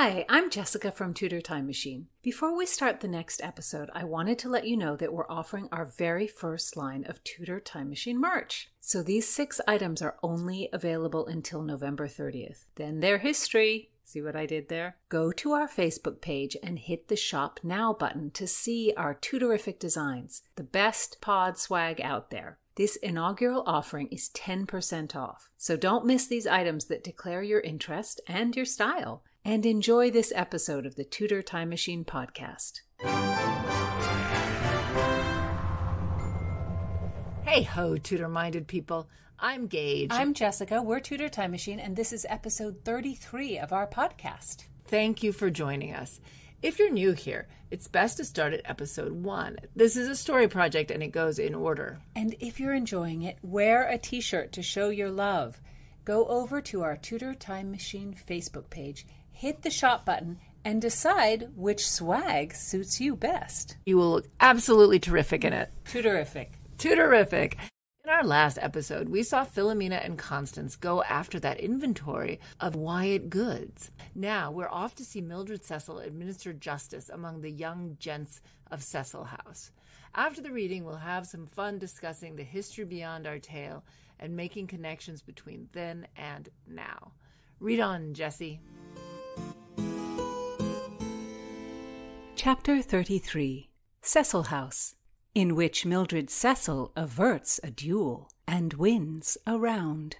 Hi, I'm Jessica from Tudor Time Machine. Before we start the next episode, I wanted to let you know that we're offering our very first line of Tudor Time Machine merch. So these six items are only available until November 30th. Then they're history. See what I did there? Go to our Facebook page and hit the Shop Now button to see our tutorific designs, the best pod swag out there. This inaugural offering is 10% off. So don't miss these items that declare your interest and your style and enjoy this episode of the Tudor Time Machine podcast. Hey ho, Tudor minded people. I'm Gage. I'm Jessica. We're Tudor Time Machine, and this is episode 33 of our podcast. Thank you for joining us. If you're new here, it's best to start at episode one. This is a story project and it goes in order. And if you're enjoying it, wear a t shirt to show your love. Go over to our Tudor Time Machine Facebook page hit the shop button and decide which swag suits you best. You will look absolutely terrific in it. Tutorific. Tutorific. In our last episode, we saw Philomena and Constance go after that inventory of Wyatt goods. Now we're off to see Mildred Cecil administer justice among the young gents of Cecil House. After the reading, we'll have some fun discussing the history beyond our tale and making connections between then and now. Read on, Jessie. Chapter 33 Cecil House, in which Mildred Cecil averts a duel and wins a round.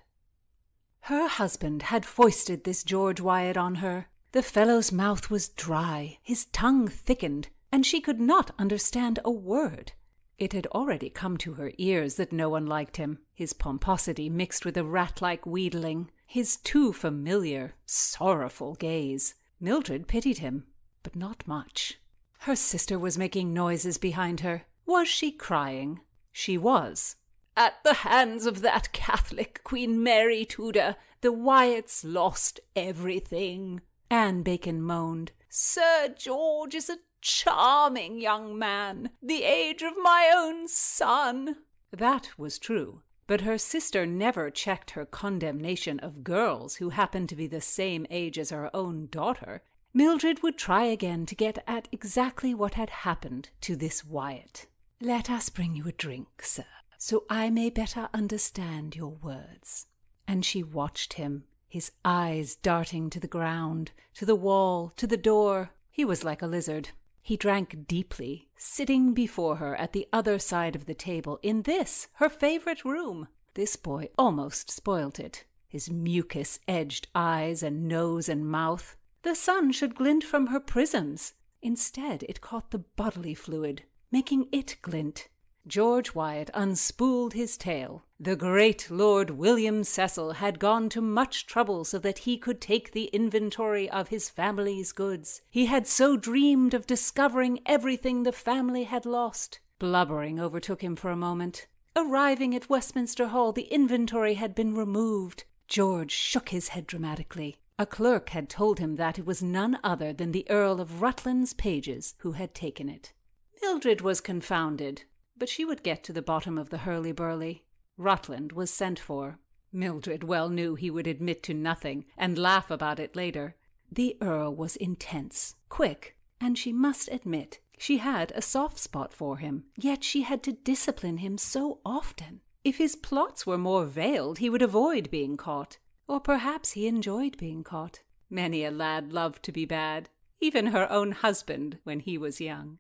Her husband had foisted this George Wyatt on her. The fellow's mouth was dry, his tongue thickened, and she could not understand a word. It had already come to her ears that no one liked him, his pomposity mixed with a rat like wheedling, his too familiar, sorrowful gaze. Mildred pitied him, but not much. Her sister was making noises behind her. Was she crying? She was. At the hands of that Catholic Queen Mary Tudor, the Wyatts lost everything. Anne Bacon moaned. Sir George is a charming young man, the age of my own son. That was true. But her sister never checked her condemnation of girls who happened to be the same age as her own daughter, Mildred would try again to get at exactly what had happened to this Wyatt. Let us bring you a drink, sir, so I may better understand your words. And she watched him, his eyes darting to the ground, to the wall, to the door. He was like a lizard. He drank deeply, sitting before her at the other side of the table in this, her favorite room. This boy almost spoilt it. His mucus edged eyes and nose and mouth, the sun should glint from her prisms. Instead, it caught the bodily fluid, making it glint. George Wyatt unspooled his tale. The great Lord William Cecil had gone to much trouble so that he could take the inventory of his family's goods. He had so dreamed of discovering everything the family had lost. Blubbering overtook him for a moment. Arriving at Westminster Hall, the inventory had been removed. George shook his head dramatically. A clerk had told him that it was none other than the Earl of Rutland's pages who had taken it. Mildred was confounded, but she would get to the bottom of the hurly-burly. Rutland was sent for. Mildred well knew he would admit to nothing and laugh about it later. The Earl was intense, quick, and she must admit she had a soft spot for him, yet she had to discipline him so often. If his plots were more veiled, he would avoid being caught. Or perhaps he enjoyed being caught. Many a lad loved to be bad, even her own husband when he was young.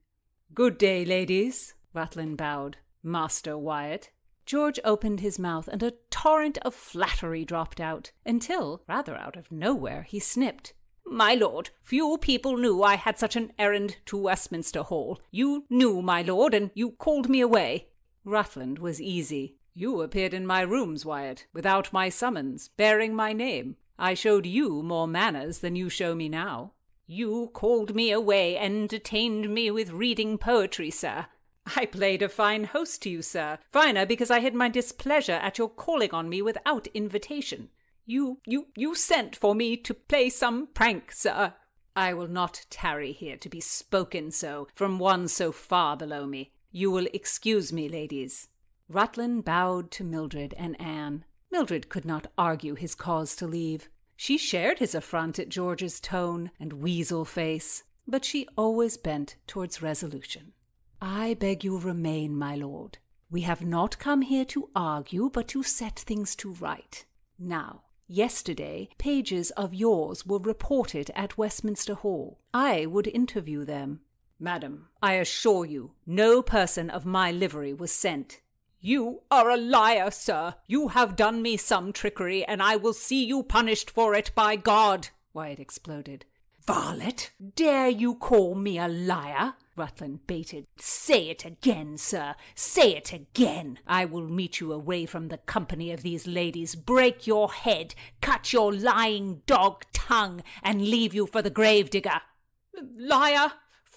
Good day, ladies, Rutland bowed. Master Wyatt. George opened his mouth, and a torrent of flattery dropped out, until, rather out of nowhere, he snipped. My lord, few people knew I had such an errand to Westminster Hall. You knew, my lord, and you called me away. Rutland was easy. You appeared in my rooms, Wyatt, without my summons, bearing my name. I showed you more manners than you show me now. You called me away and detained me with reading poetry, sir. I played a fine host to you, sir, finer because I hid my displeasure at your calling on me without invitation. You, you, you sent for me to play some prank, sir. I will not tarry here to be spoken so from one so far below me. You will excuse me, ladies. Rutland bowed to Mildred and Anne. Mildred could not argue his cause to leave. She shared his affront at George's tone and weasel face, but she always bent towards resolution. I beg you remain, my lord. We have not come here to argue, but to set things to right. Now, yesterday, pages of yours were reported at Westminster Hall. I would interview them. Madam, I assure you, no person of my livery was sent. You are a liar, sir. You have done me some trickery, and I will see you punished for it by God, Wyatt exploded. Varlet, dare you call me a liar? Rutland baited. Say it again, sir. Say it again. I will meet you away from the company of these ladies, break your head, cut your lying dog tongue, and leave you for the gravedigger. Liar!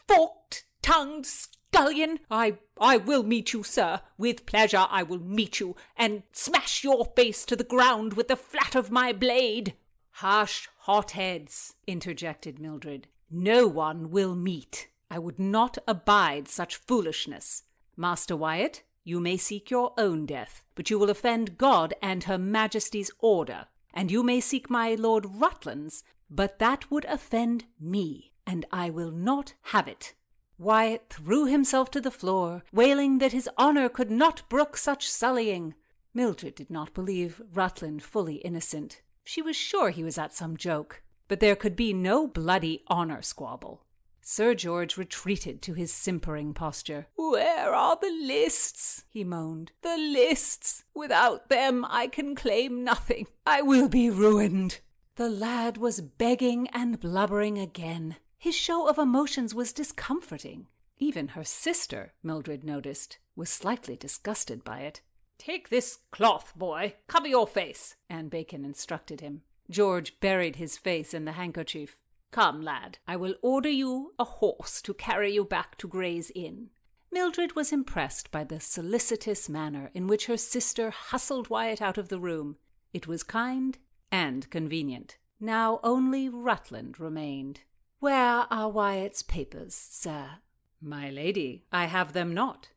Forked tongued scullion! I I will meet you, sir. With pleasure I will meet you, and smash your face to the ground with the flat of my blade. Hush, hotheads, interjected Mildred. No one will meet. I would not abide such foolishness. Master Wyatt, you may seek your own death, but you will offend God and Her Majesty's order. And you may seek my Lord Rutland's, but that would offend me, and I will not have it. Wyatt threw himself to the floor, wailing that his honour could not brook such sullying. Mildred did not believe Rutland fully innocent. She was sure he was at some joke, but there could be no bloody honour squabble. Sir George retreated to his simpering posture. Where are the lists? he moaned. The lists! Without them I can claim nothing. I will be ruined. The lad was begging and blubbering again. His show of emotions was discomforting. Even her sister, Mildred noticed, was slightly disgusted by it. Take this cloth, boy. Cover your face, Anne Bacon instructed him. George buried his face in the handkerchief. Come, lad, I will order you a horse to carry you back to Gray's Inn. Mildred was impressed by the solicitous manner in which her sister hustled Wyatt out of the room. It was kind and convenient. Now only Rutland remained. Where are Wyatt's papers, sir? My lady, I have them not.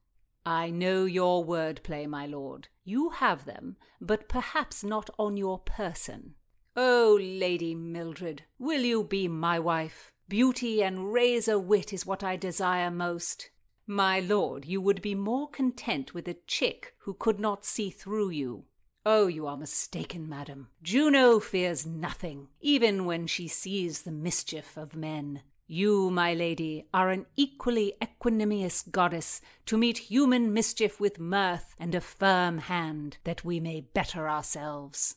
I know your wordplay, my lord. You have them, but perhaps not on your person. Oh, Lady Mildred, will you be my wife? Beauty and razor wit is what I desire most. My lord, you would be more content with a chick who could not see through you. Oh, you are mistaken, madam. Juno fears nothing, even when she sees the mischief of men. You, my lady, are an equally equanimous goddess to meet human mischief with mirth and a firm hand, that we may better ourselves.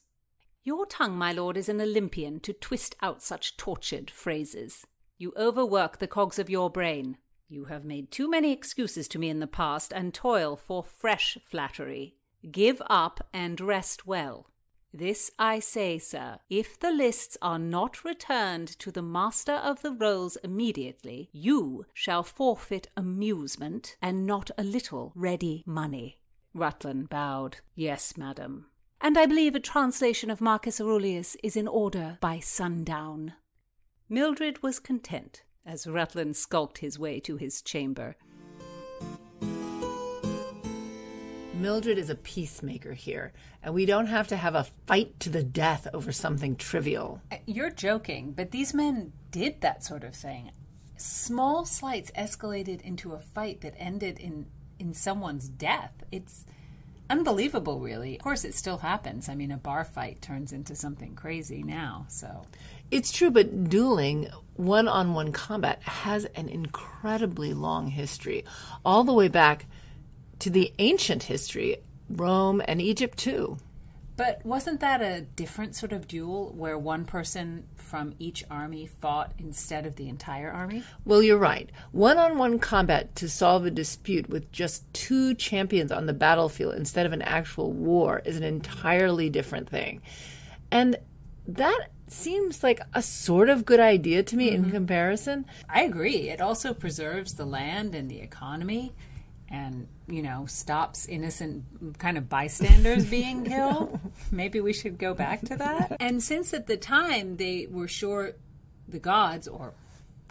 Your tongue, my lord, is an Olympian to twist out such tortured phrases. You overwork the cogs of your brain. You have made too many excuses to me in the past and toil for fresh flattery. Give up and rest well. This I say, sir, if the lists are not returned to the Master of the Rolls immediately, you shall forfeit amusement and not a little ready money. Rutland bowed. Yes, madam and I believe a translation of Marcus Aurelius is in order by sundown. Mildred was content as Rutland skulked his way to his chamber. Mildred is a peacemaker here, and we don't have to have a fight to the death over something trivial. Uh, you're joking, but these men did that sort of thing. Small slights escalated into a fight that ended in in someone's death. It's unbelievable, really. Of course, it still happens. I mean, a bar fight turns into something crazy now. So it's true, but dueling, one on one combat, has an incredibly long history, all the way back to the ancient history, Rome and Egypt, too. But wasn't that a different sort of duel where one person from each army fought instead of the entire army? Well, you're right. One on one combat to solve a dispute with just two champions on the battlefield instead of an actual war is an entirely different thing. And that seems like a sort of good idea to me mm-hmm. in comparison. I agree. It also preserves the land and the economy and you know stops innocent kind of bystanders being killed maybe we should go back to that and since at the time they were sure the gods or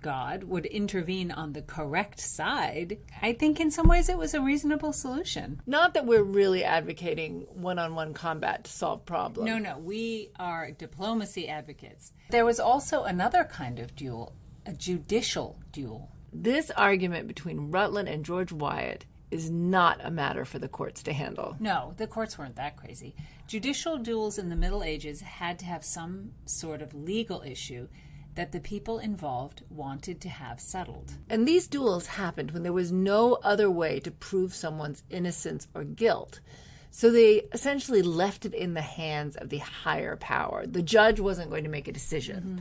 God would intervene on the correct side, I think in some ways it was a reasonable solution. Not that we're really advocating one on one combat to solve problems. No, no, we are diplomacy advocates. There was also another kind of duel, a judicial duel. This argument between Rutland and George Wyatt is not a matter for the courts to handle. No, the courts weren't that crazy. Judicial duels in the Middle Ages had to have some sort of legal issue that the people involved wanted to have settled. And these duels happened when there was no other way to prove someone's innocence or guilt. So they essentially left it in the hands of the higher power. The judge wasn't going to make a decision. Mm-hmm.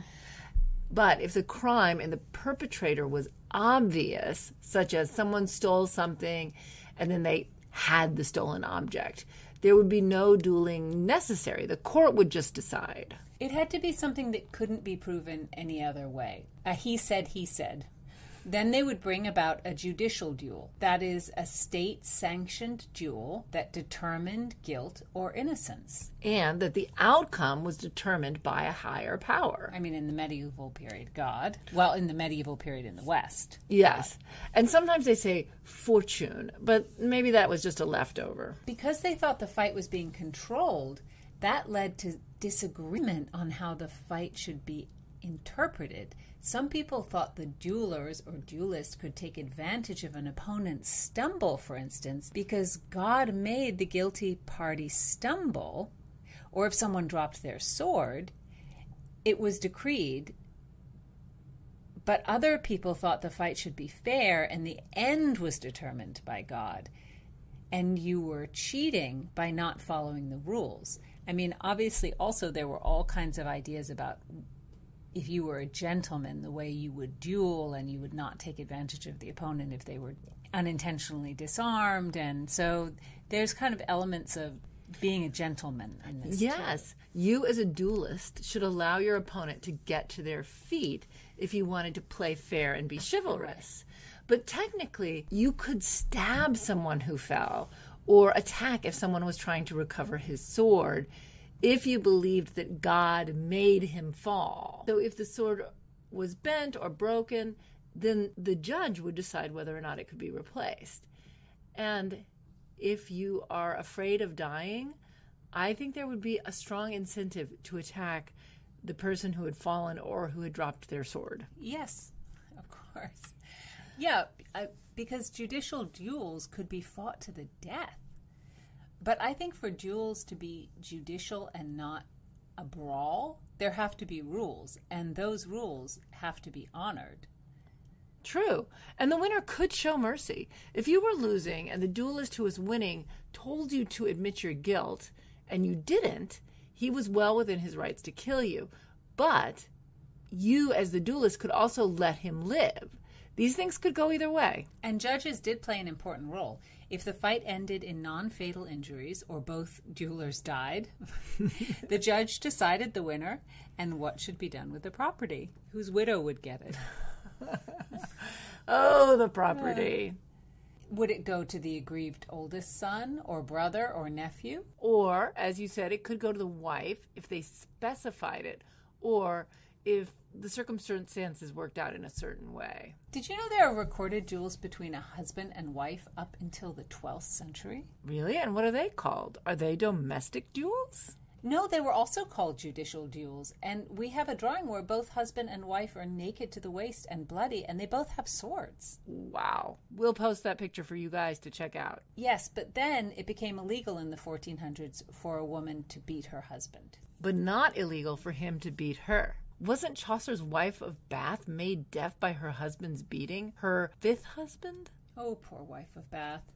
But if the crime and the perpetrator was obvious, such as someone stole something and then they had the stolen object, there would be no dueling necessary. The court would just decide. It had to be something that couldn't be proven any other way. A he said, he said. Then they would bring about a judicial duel. That is, a state sanctioned duel that determined guilt or innocence. And that the outcome was determined by a higher power. I mean, in the medieval period, God. Well, in the medieval period in the West. Yes. And sometimes they say fortune, but maybe that was just a leftover. Because they thought the fight was being controlled, that led to disagreement on how the fight should be interpreted. Some people thought the duelers or duelists could take advantage of an opponent's stumble, for instance, because God made the guilty party stumble, or if someone dropped their sword, it was decreed. But other people thought the fight should be fair and the end was determined by God. And you were cheating by not following the rules. I mean, obviously, also, there were all kinds of ideas about if you were a gentleman, the way you would duel and you would not take advantage of the opponent if they were unintentionally disarmed. And so there's kind of elements of being a gentleman in this. Yes. Too. You, as a duelist, should allow your opponent to get to their feet if you wanted to play fair and be chivalrous. But technically, you could stab someone who fell or attack if someone was trying to recover his sword if you believed that God made him fall. So if the sword was bent or broken, then the judge would decide whether or not it could be replaced. And if you are afraid of dying, I think there would be a strong incentive to attack the person who had fallen or who had dropped their sword. Yes, of course. Yeah, because judicial duels could be fought to the death. But I think for duels to be judicial and not a brawl, there have to be rules, and those rules have to be honored. True. And the winner could show mercy. If you were losing and the duelist who was winning told you to admit your guilt and you didn't, he was well within his rights to kill you. But you, as the duelist, could also let him live. These things could go either way. And judges did play an important role. If the fight ended in non fatal injuries or both duelers died, the judge decided the winner and what should be done with the property. Whose widow would get it? oh, the property. Would it go to the aggrieved oldest son or brother or nephew? Or, as you said, it could go to the wife if they specified it, or if the circumstances worked out in a certain way. Did you know there are recorded duels between a husband and wife up until the 12th century? Really? And what are they called? Are they domestic duels? No, they were also called judicial duels. And we have a drawing where both husband and wife are naked to the waist and bloody, and they both have swords. Wow. We'll post that picture for you guys to check out. Yes, but then it became illegal in the 1400s for a woman to beat her husband. But not illegal for him to beat her. Wasn't Chaucer's wife of Bath made deaf by her husband's beating? Her fifth husband? Oh, poor wife of Bath.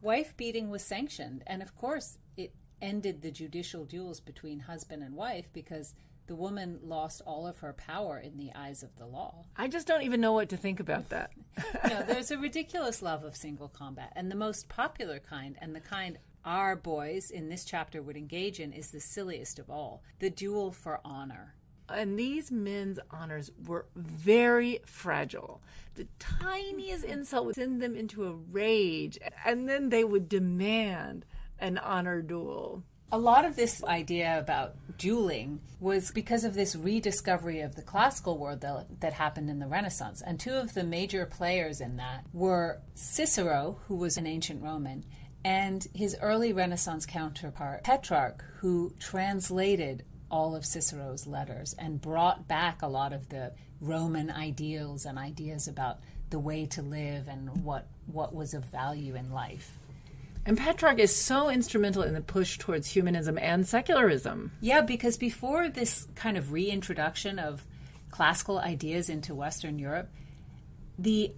Wife beating was sanctioned, and of course, it ended the judicial duels between husband and wife because the woman lost all of her power in the eyes of the law. I just don't even know what to think about that. no, there's a ridiculous love of single combat, and the most popular kind, and the kind our boys in this chapter would engage in, is the silliest of all the duel for honor. And these men's honors were very fragile. The tiniest insult would send them into a rage, and then they would demand an honor duel. A lot of this idea about dueling was because of this rediscovery of the classical world that, that, happened in the Renaissance. And two of the major players in that were Cicero, who was an ancient Roman, and his early Renaissance counterpart, Petrarch, who translated all of Cicero's letters and brought back a lot of the Roman ideals and ideas about the way to live and what, what was of value in life. And Petrarch is so instrumental in the push towards humanism and secularism. Yeah, because before this kind of reintroduction of classical ideas into Western Europe, the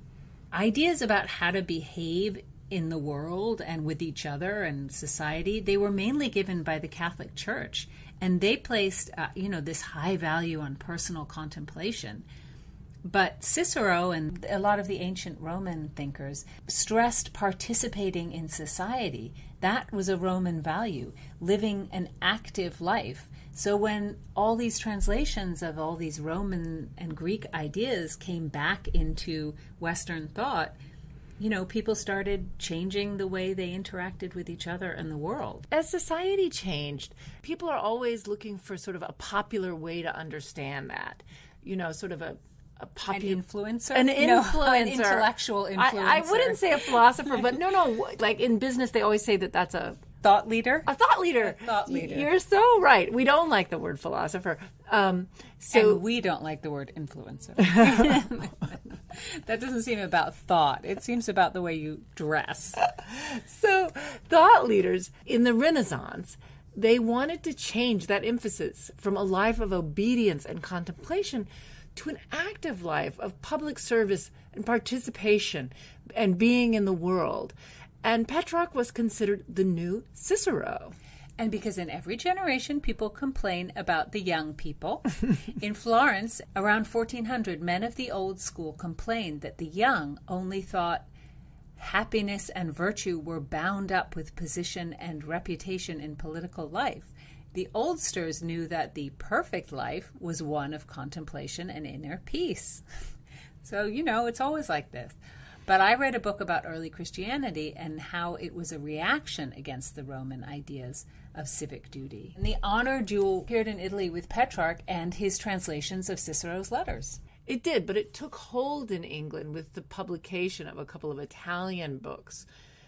ideas about how to behave in the world and with each other and society, they were mainly given by the Catholic Church. And they placed, uh, you know, this high value on personal contemplation. But Cicero and a lot of the ancient Roman thinkers stressed participating in society. That was a Roman value, living an active life. So when all these translations of all these Roman and Greek ideas came back into Western thought, you know, people started changing the way they interacted with each other and the world. As society changed, people are always looking for sort of a popular way to understand that. You know, sort of a a popular an influencer, an influencer, no, an intellectual influencer. I, I, wouldn't say a philosopher, but no, no. Like in business, they always say that that's a thought leader. A thought leader. A thought leader. You're so right. We don't like the word philosopher. Um, so and we don't like the word influencer. that doesn't seem about thought. It seems about the way you dress. so thought leaders in the Renaissance they wanted to change that emphasis from a life of obedience and contemplation to an active life of public service and participation and being in the world. And Petrarch was considered the new Cicero. And because in every generation people complain about the young people, in Florence around 1400, men of the old school complained that the young only thought happiness and virtue were bound up with position and reputation in political life. The oldsters knew that the perfect life was one of contemplation and inner peace. so, you know, it's always like this. But I read a book about early Christianity and how it was a reaction against the Roman ideas of civic duty. And the honor duel appeared in Italy with Petrarch and his translations of Cicero's letters. It did, but it took hold in England with the publication of a couple of Italian books.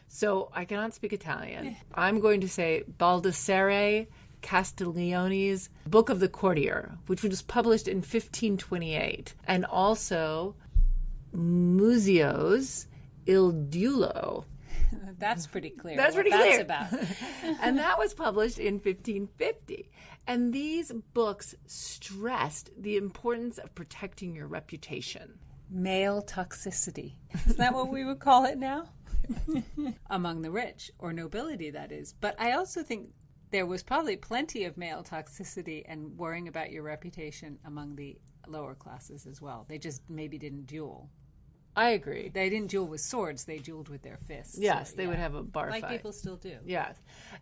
So I cannot speak Italian. I'm going to say Baldassare Castiglione's Book of the Courtier, which was published in 1528, and also Muzio's Il Duello. That's pretty clear. That's pretty clear. That's about. and that was published in 1550. And these books stressed the importance of protecting your reputation. Male toxicity. Isn't that what we would call it now? Among the rich, or nobility, that is. But I also think there was probably plenty of male toxicity and worrying about your reputation among the lower classes as well. They just maybe didn't duel. I agree. They didn't duel with swords; they dueled with their fists. Yes, they yeah. would have a bar like fight. people still do. Yes,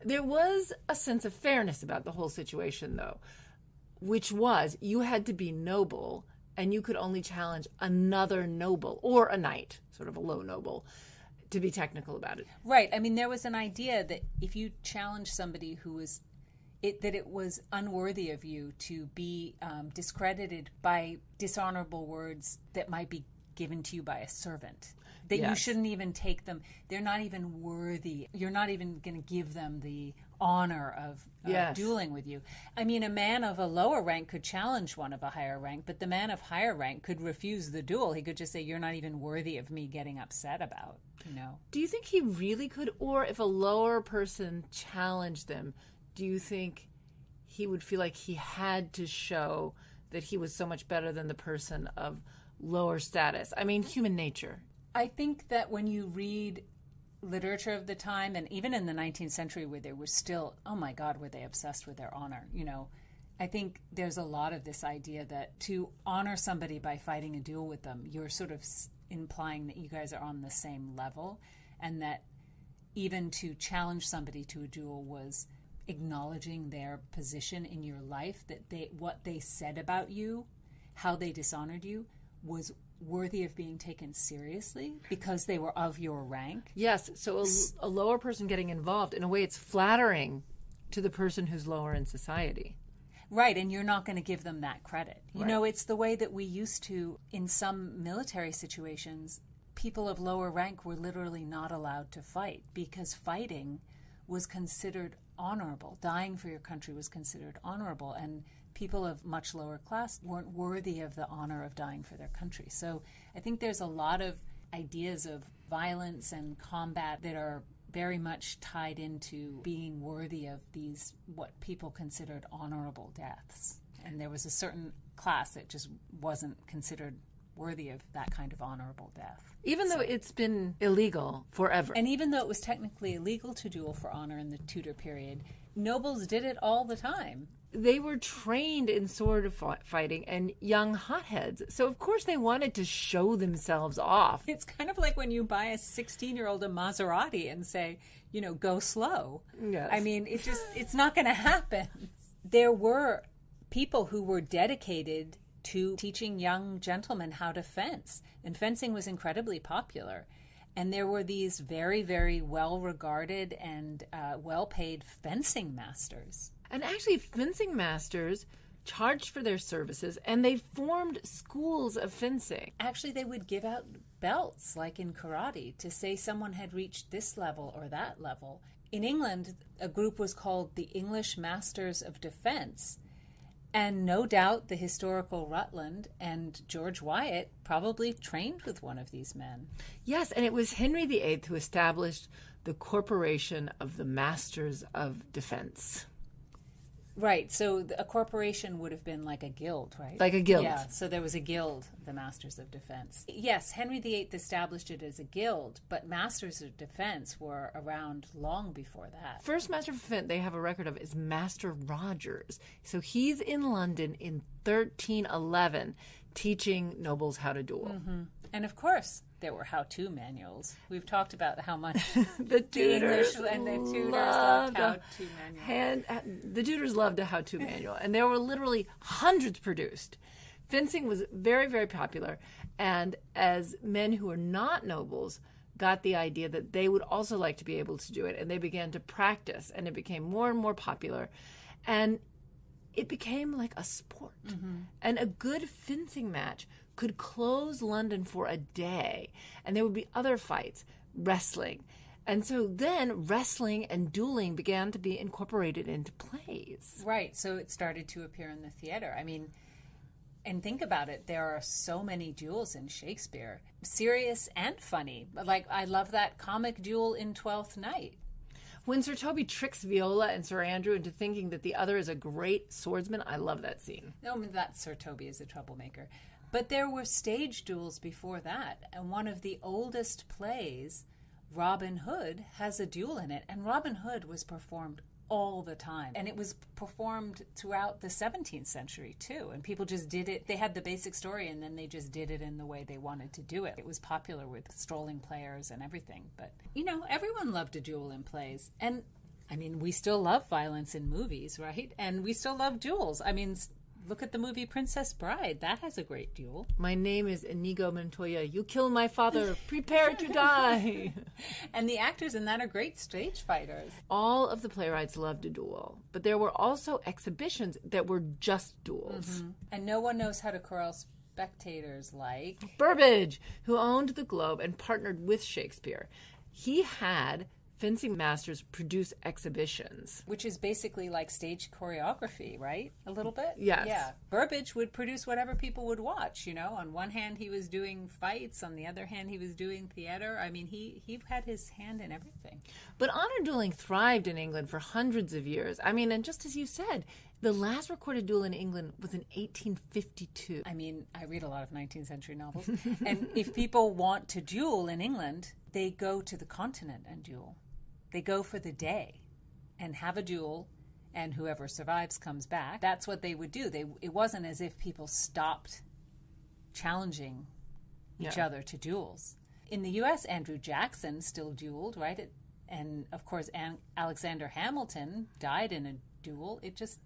there was a sense of fairness about the whole situation, though, which was you had to be noble, and you could only challenge another noble or a knight, sort of a low noble, to be technical about it. Right. I mean, there was an idea that if you challenge somebody who was it, that it was unworthy of you to be um, discredited by dishonorable words that might be given to you by a servant. That yes. you shouldn't even take them. They're not even worthy. You're not even going to give them the honor of uh, yes. dueling with you. I mean, a man of a lower rank could challenge one of a higher rank, but the man of higher rank could refuse the duel. He could just say, "You're not even worthy of me getting upset about." You know. Do you think he really could, or if a lower person challenged them, do you think he would feel like he had to show that he was so much better than the person of lower status. I mean, human nature. I think that when you read literature of the time, and even in the 19th century, where there was still, oh my God, were they obsessed with their honor? You know, I think there's a lot of this idea that to honor somebody by fighting a duel with them, you're sort of implying that you guys are on the same level, and that even to challenge somebody to a duel was acknowledging their position in your life that they what they said about you how they dishonored you was worthy of being taken seriously because they were of your rank. Yes, so a, a, lower person getting involved, in a way, it's flattering to the person who's lower in society. Right, and you're not going to give them that credit. You know, it's the way that we used to in some military situations. People of lower rank were literally not allowed to fight because fighting was considered honorable. Dying for your country was considered honorable, and people of much lower class weren't worthy of the honor of dying for their country. So I think there's a lot of ideas of violence and combat that are very much tied into being worthy of these what people considered honorable deaths. And there was a certain class that just wasn't considered worthy of that kind of honorable death. Even though it's been illegal forever. And even though it was technically illegal to duel for honor in the Tudor period, nobles did it all the time. they were trained in sword fighting and young hotheads. So, of course, they wanted to show themselves off. It's kind of like when you buy a 16 year old a Maserati and say, you know, go slow. Yes. I mean, it just, it's not going to happen. There were people who were dedicated to teaching young gentlemen how to fence, and fencing was incredibly popular. And there were these very, very well regarded and uh, well paid fencing masters. And actually, fencing masters charged for their services and they formed schools of fencing. Actually, they would give out belts, like in karate, to say someone had reached this level or that level. In England, a group was called the English Masters of Defense. And no doubt the historical Rutland and George Wyatt probably trained with one of these men. Yes, and it was Henry VIII who established the Corporation of the Masters of Defense. Right. So a corporation would have been like a guild, right? Like a guild. Yeah. So there was a guild, the Masters of Defense. Yes, Henry VIII established it as a guild, but Masters of Defense were around long before that. First Master of Defense they have a record of is Master Rogers. So he's in London in 1311 teaching nobles how to duel. Mm-hmm. And of course, there were how-to manuals. We've talked about how much The the English and the Tudors loved loved how-to manuals. hand, uh, the Tudors loved a how-to manual, and there were literally hundreds produced. Fencing was very, very popular, and as men who were not nobles got the idea that they would also like to be able to do it, and they began to practice, and it became more and more popular, and it became like a sport. Mm-hmm. And a good fencing match could close London for a day, and there would be other fights, wrestling. And so then wrestling and dueling began to be incorporated into plays. Right. So it started to appear in the theater. I mean, and think about it, there are so many duels in Shakespeare, serious and funny. Like I love that comic duel in Twelfth Night. When Sir Toby tricks Viola and Sir Andrew into thinking that the other is a great swordsman, I love that scene. No, I mean that Sir Toby is a troublemaker. But there were stage duels before that, and one of the oldest plays, Robin Hood, has a duel in it, and Robin Hood was performed all the time. And it was performed throughout the 17th century too. And people just did it. They had the basic story and then they just did it in the way they wanted to do it. It was popular with strolling players and everything. But, you know, everyone loved a duel in plays. And I mean, we still love violence in movies, right? And we still love duels. I mean, look at the movie Princess Bride. That has a great duel. My name is Inigo Montoya. You kill my father. Prepare to die. And the actors in that are great stage fighters. All of the playwrights loved a duel, but there were also exhibitions that were just duels. Mm-hmm. And no one knows how to corral spectators like. Burbage, who owned the Globe and partnered with Shakespeare, he had fencing masters produce exhibitions. Which is basically like stage choreography, right? A little bit? Yes. Yeah. Burbage would produce whatever people would watch, you know. On one hand he was doing fights, on the other hand he was doing theater. I mean he he had his hand in everything. But honor dueling thrived in England for hundreds of years. I mean, and just as you said, the last recorded duel in England was in 1852. I mean, I read a lot of 19th century novels. and if people want to duel in England, they go to the continent and duel. They go for the day and have a duel, and whoever survives comes back. That's what they would do. They, it wasn't as if people stopped challenging each Yeah. other to duels. In the US, Andrew Jackson still dueled, right? It, and of course, An- Alexander Hamilton died in a duel. It just,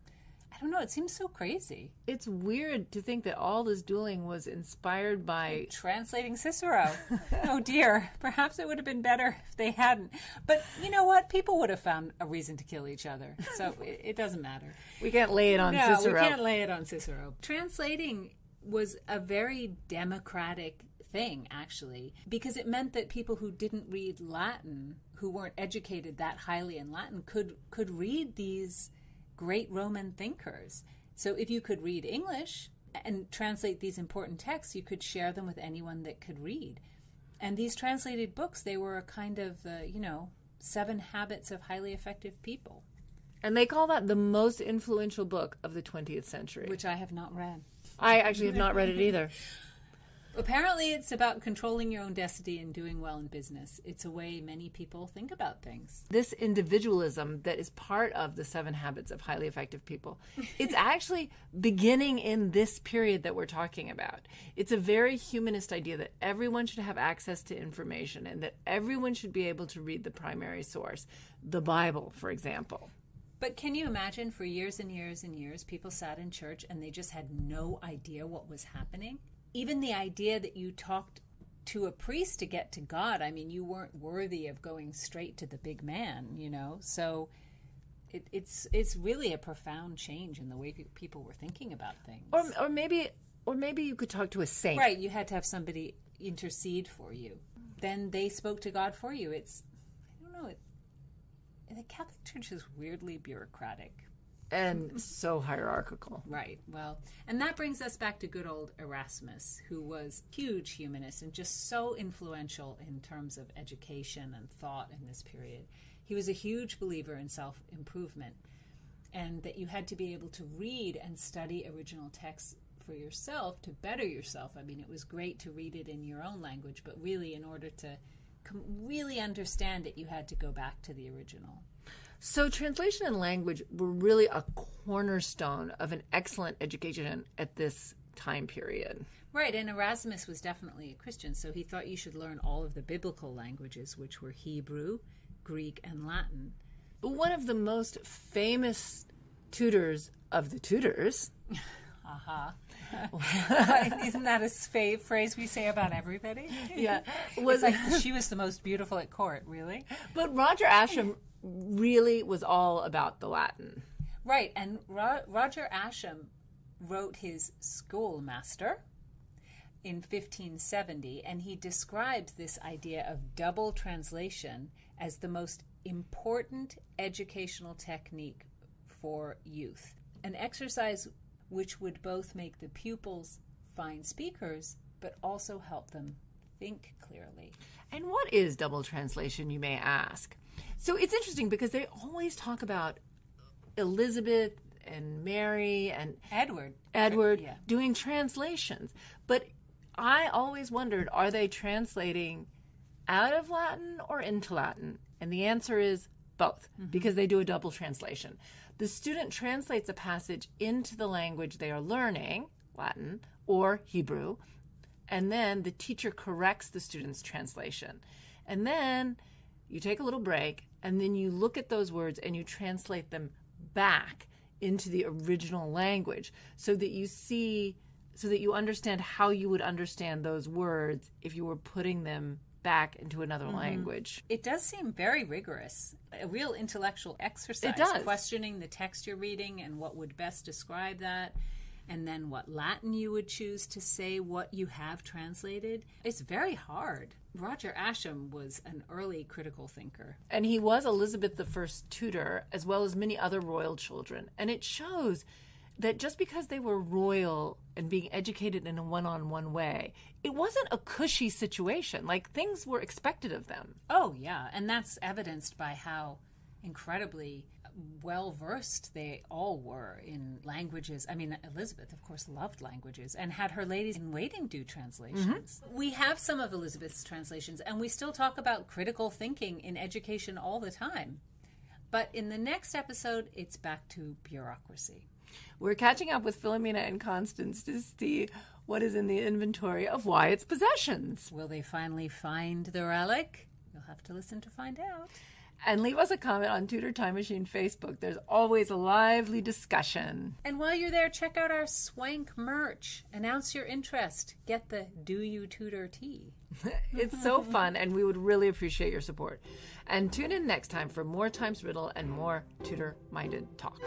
I don't know. It seems so crazy. It's weird to think that all this dueling was inspired by Translating Cicero. oh dear. Perhaps it would have been better if they hadn't. But you know what? People would have found a reason to kill each other. So it, it doesn't matter. we can't lay it on No, Cicero. we can't lay it on Cicero. Translating was a very democratic thing, actually, because it meant that people who didn't read Latin, who weren't educated that highly in Latin, could could read these great Roman thinkers. So if you could read English and translate these important texts, you could share them with anyone that could read. And these translated books, they were a kind of, uh, you know, seven habits of highly effective people, And they call that the most influential book of the 20th century. which I have not read. I actually have not read it either. Apparently, it's about controlling your own destiny and doing well in business. It's a way many people think about things. This individualism that is part of the seven habits of highly effective people, it's actually beginning in this period that we're talking about. It's a very humanist idea that everyone should have access to information and that everyone should be able to read the primary source, the Bible, for example. But can you imagine for years and years and years, people sat in church and they just had no idea what was happening? Even the idea that you talked to a priest to get to God, I mean, you weren't worthy of going straight to the big man, you know? So it, it's, it's really a profound change in the way people were thinking about things. Or, or maybe or maybe you could talk to a saint. Right, you had to have somebody intercede for you. Then they spoke to God for you. It's, I don't know, it, the Catholic Church is weirdly bureaucratic. And so hierarchical. Right, well, and that brings us back to good old Erasmus, who was huge humanist and just so influential in terms of education and thought in this period. He was a huge believer in self improvement and that you had to be able to read and study original texts for yourself to better yourself. I mean, it was great to read it in your own language, but really, in order to com- really understand it, you had to go back to the original. So, translation and language were really a cornerstone of an excellent education at this time period. Right, and Erasmus was definitely a Christian, so he thought you should learn all of the biblical languages, which were Hebrew, Greek, and Latin. But one of the most famous tutors of the Tudors, Isn't that a fave phrase we say about everybody? yeah, Was like she was the most beautiful at court, really? but Roger Ascham really was all about the Latin. Right, and Ro- Roger Ascham wrote his Schoolmaster in 1570, and he describes this idea of double translation as the most important educational technique for youth. An exercise which would both make the pupils fine speakers, but also help them think clearly. And what is double translation, you may ask? So it's interesting because they always talk about Elizabeth and Mary and Edward. Edward Yeah. doing translations. But I always wondered are they translating out of Latin or into Latin? And the answer is both, mm-hmm. because they do a double translation. The student translates a passage into the language they are learning, Latin or Hebrew, and then the teacher corrects the student's translation. And then you take a little break, and then you look at those words and you translate them back into the original language so that you see, so that you understand how you would understand those words if you were putting them back into another mm-hmm. language. It does seem very rigorous, a real intellectual exercise. It does. Questioning the text you're reading and what would best describe that, and then what Latin you would choose to say what you have translated. It's very hard. Roger Ascham was an early critical thinker. And he was Elizabeth I's tutor, as well as many other royal children. And it shows that just because they were royal and being educated in a one on one way, it wasn't a cushy situation. Like things were expected of them. Oh, yeah. And that's evidenced by how incredibly well versed they all were in languages. I mean, Elizabeth, of course, loved languages and had her ladies in waiting do translations. Mm-hmm. We have some of Elizabeth's translations, and we still talk about critical thinking in education all the time. But in the next episode, it's back to bureaucracy. We're catching up with Philomena and Constance to see what is in the inventory of Wyatt's possessions. Will they finally find the relic? You'll have to listen to find out. And leave us a comment on Tudor Time Machine Facebook. There's always a lively discussion. And while you're there, check out our swank merch. Announce your interest. Get the Do You Tutor tea. it's so fun, and we would really appreciate your support. And tune in next time for more Times Riddle and more Tudor minded talk.